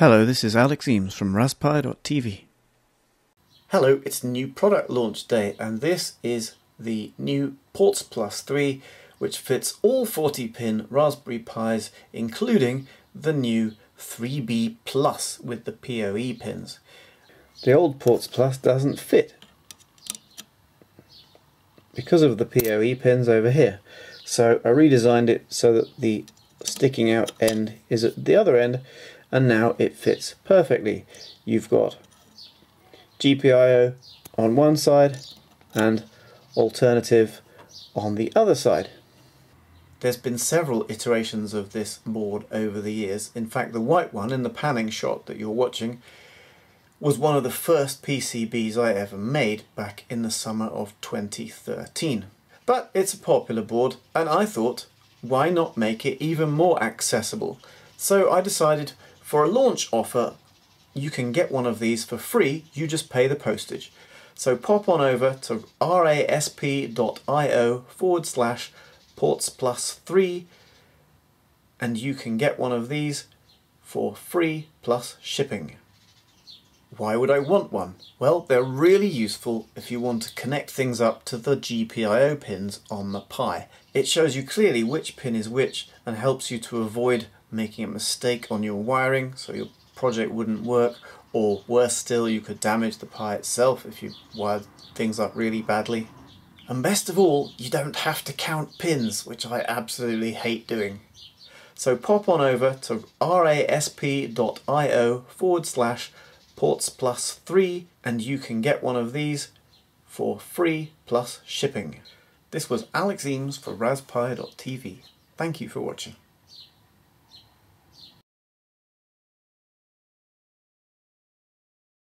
Hello, this is Alex Eames from RasPi.TV. Hello, it's new product launch day, and this is the new Portsplus 3, which fits all 40 pin Raspberry Pis, including the new 3B Plus with the PoE pins. The old Portsplus doesn't fit because of the PoE pins over here. So I redesigned it so that the sticking out end is at the other end and now it fits perfectly. You've got GPIO on one side and alternative on the other side. There's been several iterations of this board over the years. In fact, the white one in the panning shot that you're watching was one of the first PCBs I ever made back in the summer of 2013. But it's a popular board and I thought, why not make it even more accessible? So I decided for a launch offer, you can get one of these for free, you just pay the postage. So pop on over to rasp.io forward slash ports plus 3 and you can get one of these for free plus shipping. Why would I want one? Well, they're really useful if you want to connect things up to the GPIO pins on the Pi. It shows you clearly which pin is which and helps you to avoid making a mistake on your wiring so your project wouldn't work or worse still you could damage the Pi itself if you wired things up really badly. And best of all, you don't have to count pins, which I absolutely hate doing. So pop on over to rasp.io forward slash ports plus 3 and you can get one of these for free plus shipping. This was Alex Eames for RasPi.TV. Thank you for watching.